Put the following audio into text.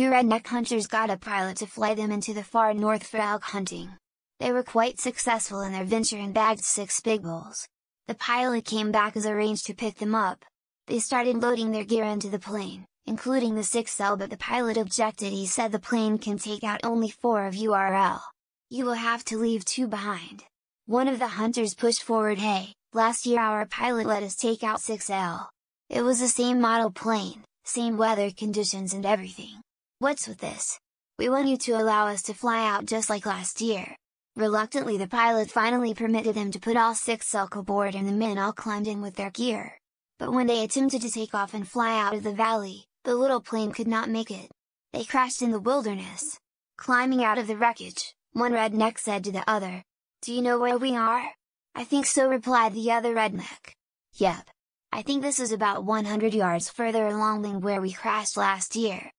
two redneck hunters got a pilot to fly them into the far north for elk hunting. They were quite successful in their venture and bagged six big bulls. The pilot came back as arranged to pick them up. They started loading their gear into the plane, including the 6L but the pilot objected he said the plane can take out only 4 of URL. You will have to leave 2 behind. One of the hunters pushed forward hey, last year our pilot let us take out 6L. It was the same model plane, same weather conditions and everything. What's with this? We want you to allow us to fly out just like last year. Reluctantly the pilot finally permitted them to put all six elk aboard and the men all climbed in with their gear. But when they attempted to take off and fly out of the valley, the little plane could not make it. They crashed in the wilderness. Climbing out of the wreckage, one redneck said to the other, Do you know where we are? I think so replied the other redneck. Yep. I think this is about 100 yards further along than where we crashed last year.